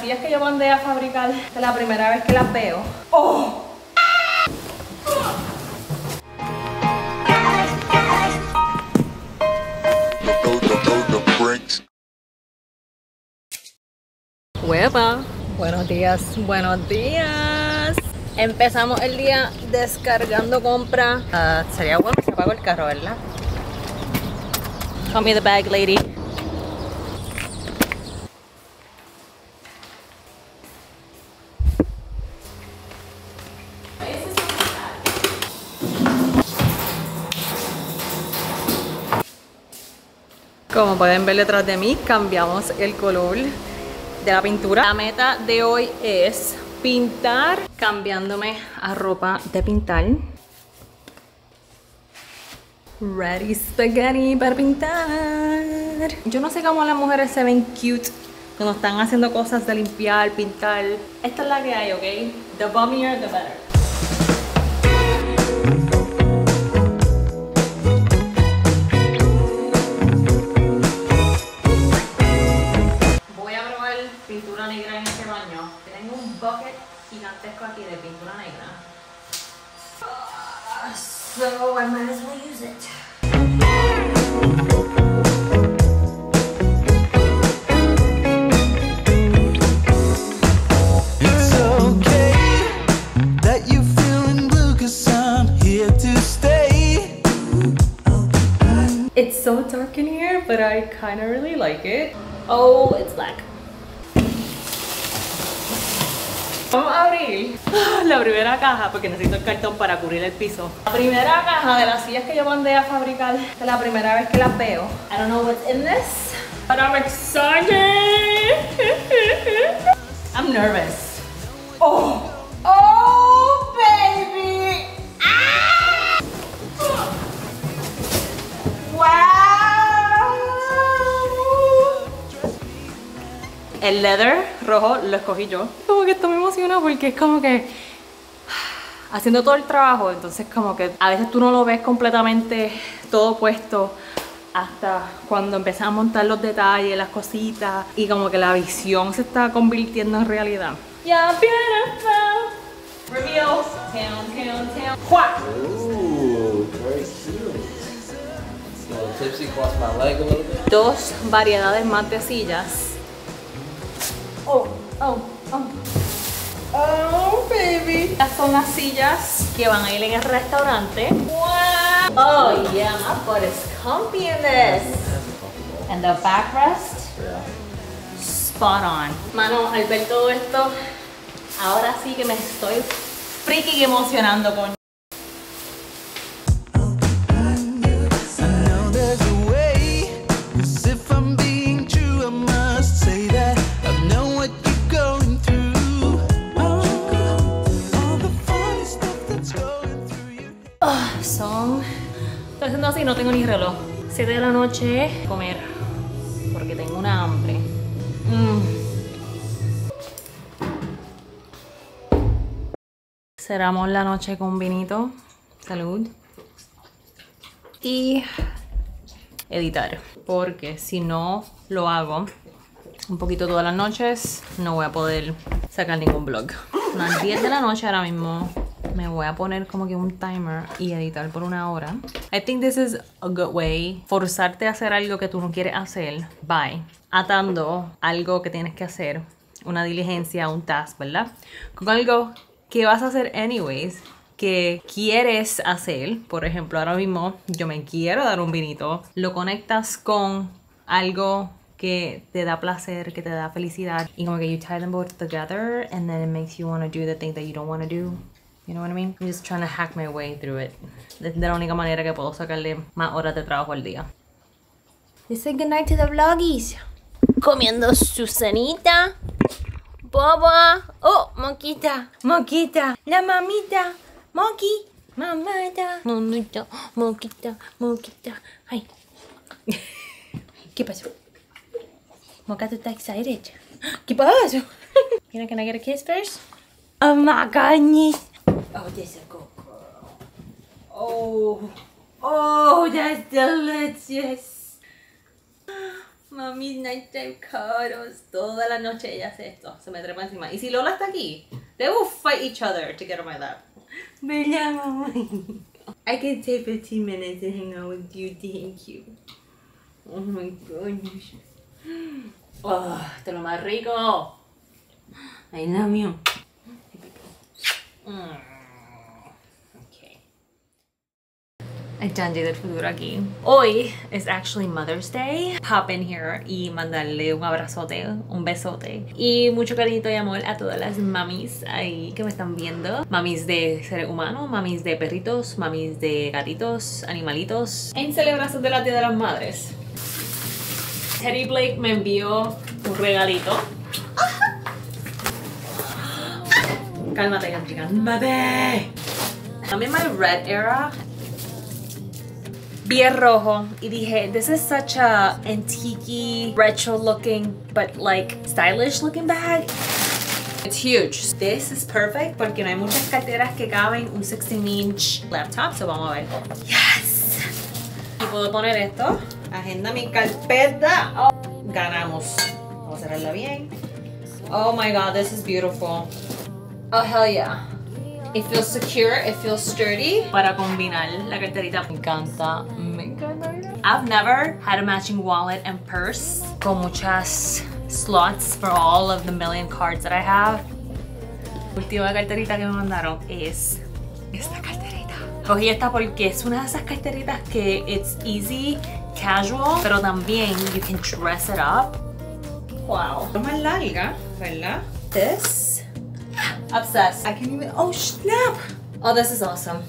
Si es que yo mandé a fabricar es la primera vez que las veo. ¡Oh! Hueva. Buenos días, buenos días. Empezamos el día descargando compra. Ah, sería bueno que se apagó el carro, ¿verdad? Call me the bag lady. Como pueden ver detrás de mí, cambiamos el color de la pintura. La meta de hoy es pintar cambiándome a ropa de pintar. Ready spaghetti para pintar. Yo no sé cómo las mujeres se ven cute cuando están haciendo cosas de limpiar, pintar. Esta es la que hay, ¿ok? The bummier, the better. So dark in here, but I kind of really like it. Oh, it's black. Vamos a abrir la primera caja porque necesito el cartón para cubrir el piso. La primera caja de las sillas que yo mandé a fabricar es la primera vez que las veo. I don't know what's in this, but I'm excited. I'm nervous. Oh, El leather rojo lo escogí yo. Como que esto me emociona porque es como que haciendo todo el trabajo, entonces como que a veces tú no lo ves completamente todo puesto hasta cuando empiezas a montar los detalles, las cositas y como que la visión se está convirtiendo en realidad. Yeah, beautiful. Reveals. Town, town, town. ¡Juá! Ooh, very cute. A little tipsy, cross my leg a little bit. dos variedades más de sillas. Oh, oh, oh. Oh, baby. Estas son las sillas que van a ir en el restaurante. Wow. Oh, yeah, my butt is comfy in this. And the backrest, Yeah. spot on. Mano, al ver todo esto, ahora sí que me estoy freaking emocionando con Así, no tengo ni reloj. 7 de la noche, comer. Porque tengo una hambre. Mm. Cerramos la noche con vinito. Salud. Y editar. Porque si no lo hago un poquito todas las noches, no voy a poder sacar ningún vlog. Son las 10 de la noche ahora mismo. Me voy a poner como que un timer y editar por una hora. I think this is a good way. Forzarte a hacer algo que tú no quieres hacer. Bye. Atando algo que tienes que hacer. Una diligencia, un task, ¿verdad? Con algo que vas a hacer anyways. Que quieres hacer. Por ejemplo, ahora mismo yo me quiero dar un vinito. Lo conectas con algo que te da placer, que te da felicidad. Y como que you tie them both together and then it makes you want to do the thing that you don't want to do. You know what I mean? I'm just trying to hack my way through it. Es de la única manera que puedo sacarle más horas de trabajo al día. Say goodnight to the vloggies. Comiendo su cenita. Boba. Oh, Moquita. Moquita. La mamita. Moqui. Mamita. Mamita. Moquita. Moquita. Ay. ¿Qué pasó? Moca, tú estás excited. ¿Qué pasó? Mira, can I get a kiss first? Oh my goodness. Oh, this is a girl. Oh. Oh, that's delicious. Mami, nighttime cuddles. Toda la noche ella hace esto. Se me trepa encima. Y si Lola está aquí, they will fight each other to get on my lap. ¿Verdad, mami? I can take 15 minutes and hang out with you. Thank you. Oh my gosh. Oh, esto es lo más rico. I love you. Mm. Okay. El Janji del futuro aquí. Hoy es actually Mother's Day. Pop in here y mandarle un abrazote, un besote y mucho cariñito y amor a todas las mamis ahí que me están viendo. Mamis de seres humanos, mamis de perritos, mamis de gatitos, animalitos. En celebración de la Día de las Madres. Teddy Blake me envió un regalito. Cálmate, Janji, cálmate. I'm in my red era vi el rojo y dije, this is such a antique, retro looking, but like stylish looking bag. It's huge. This is perfect porque no hay muchas carteras que caben un 16 inch laptop, so vamos a ver. Yes! Y puedo poner esto. Agenda mi carpeta. Oh, ganamos. Vamos a cerrarla bien. Oh my god, this is beautiful. Oh hell yeah. It feels secure, it feels sturdy. Para combinar la carterita me encanta, me encanta. I've never had a matching wallet and purse con muchas slots for all of the million cards that I have. La última carterita que me mandaron es esta carterita. Cogí esta porque es una de esas carteritas que it's easy, casual, pero también you can dress it up. Wow. Es más larga, ¿verdad? This Obsessed. I can't even. Oh snap! Oh, this is awesome.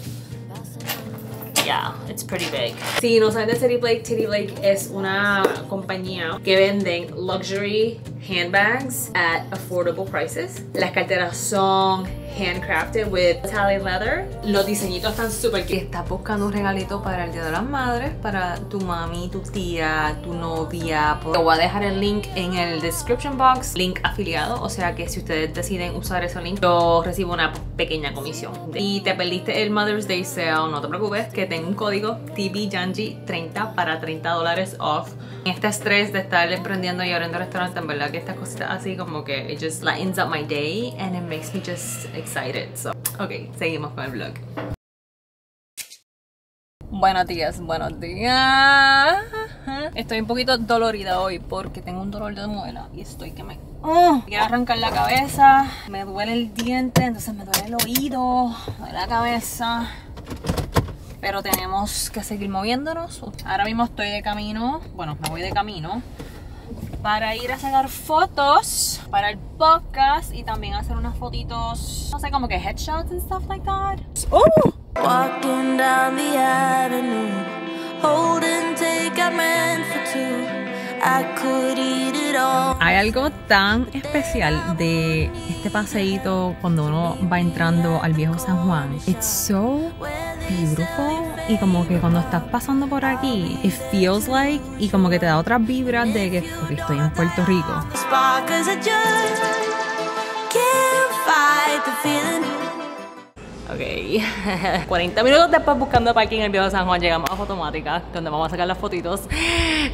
Yeah, it's pretty big. Si no saben de Teddy Blake, Teddy Blake es una compañía que venden luxury handbags at affordable prices. Las carteras son handcrafted with Italian leather. Los diseñitos están súper que estás buscando un regalito para el Día de las Madres, para tu mami, tu tía, tu novia. Te voy a dejar el link en el description box, link afiliado, o sea que si ustedes deciden usar ese link, yo recibo una pequeña comisión. Y te perdiste el Mother's Day sale, no te preocupes, que tengo un código TBJanji30 para 30 dólares off. En este estrés de estar emprendiendo y abriendo restaurante, en verdad que estas cositas así como que it just lightens up my day and it makes me just excited. So, ok, seguimos con el vlog. Buenos días, buenos días. Estoy un poquito dolorida hoy porque tengo un dolor de muela y estoy que me... ¡Oh! quiero arrancar la cabeza, me duele el diente, entonces me duele el oído, me duele la cabeza. Pero tenemos que seguir moviéndonos. Ahora mismo estoy de camino, bueno, me voy de camino para ir a sacar fotos para el podcast y también hacer unas fotitos, no sé, como que headshots and stuff like that. ¡Oh! Walking down the avenue, holding take I meant for two. I could eat it all. Hay algo tan especial de este paseíto cuando uno va entrando al viejo San Juan. It's so beautiful y como que cuando estás pasando por aquí, it feels like y como que te da otras vibras de que ok, estoy en Puerto Rico. Ok, 40 minutos después buscando parking en el viejo San Juan llegamos a Fotomática, donde vamos a sacar las fotitos.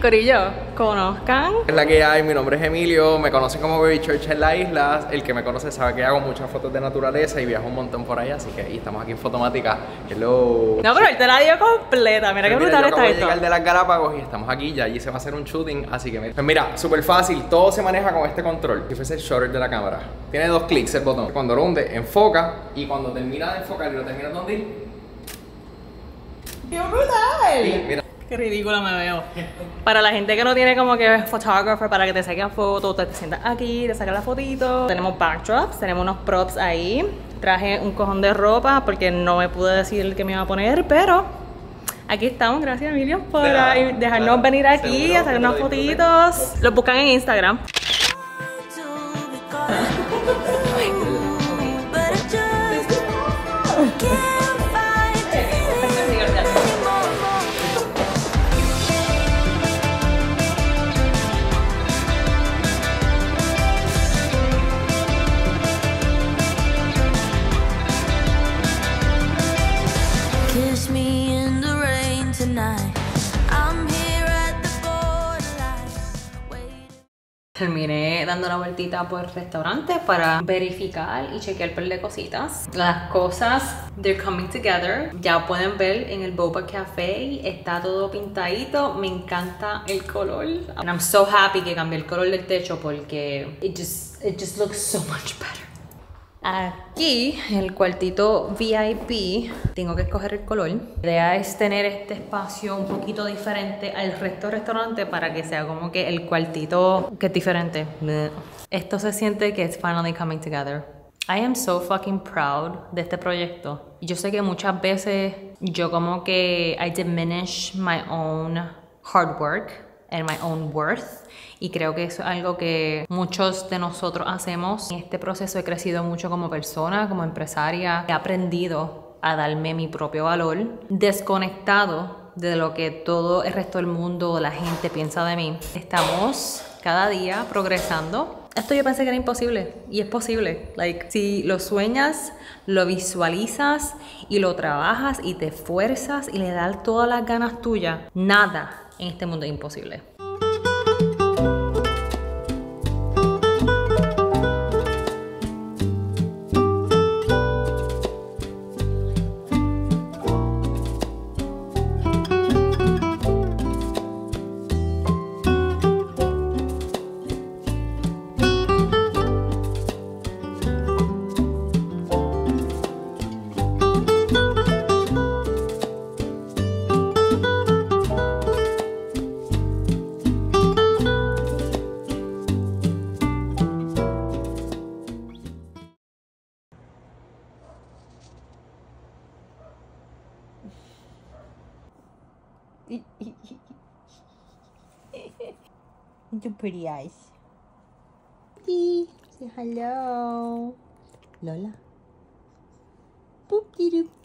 Corillo, conozcan. Es la que hay, mi nombre es Emilio, me conocen como Baby Church en la isla. El que me conoce sabe que hago muchas fotos de naturaleza y viajo un montón por allá, así que ahí estamos aquí en Fotomática. Hello. No, pero él te la dio completa, mira qué Pero mira, brutal yo está esto. llegar de las Galápagos y estamos aquí, ya allí se va a hacer un shooting, así que mira. Pues mira, súper fácil, todo se maneja con este control. Si fuese el shutter de la cámara. Tiene dos clics el botón. Cuando lo hunde, enfoca y cuando termina de enfocar y lo termina de hundir, ¡Qué brutal! mira. Qué ridícula me veo. Para la gente que no tiene como que photographer para que te saquen fotos, te, te sientas aquí, te sacan la fotito. Tenemos backdrops, tenemos unos props ahí. Traje un cojón de ropa porque no me pude decir qué me iba a poner, pero aquí estamos. Gracias, Emilio, por De nada, ahí dejarnos venir aquí Seguro a sacar que unas fotitos. Los buscan en Instagram. dando la vueltita por el restaurante para verificar y chequear par de cositas. Las cosas, they're coming together. Ya pueden ver en el Boba Café, está todo pintadito. Me encanta el color. And I'm so happy que cambié el color del techo porque it just, it just looks so much better. Aquí, el cuartito VIP, tengo que escoger el color. La idea es tener este espacio un poquito diferente al resto del restaurante para que sea como que el cuartito que es diferente. Esto se siente que es finally coming together. I am so fucking proud de este proyecto. Yo sé que muchas veces yo como que I diminish my own hard work and my own worth. Y creo que es algo que muchos de nosotros hacemos. En este proceso he crecido mucho como persona, como empresaria. He aprendido a darme mi propio valor, desconectado de lo que todo el resto del mundo o la gente piensa de mí. Estamos cada día progresando. Esto yo pensé que era imposible y es posible. Like, si lo sueñas, lo visualizas y lo trabajas y te esfuerzas y le das todas las ganas tuyas, nada en este mundo imposible. Your pretty eyes. Say hello. Lola. Boop de doop.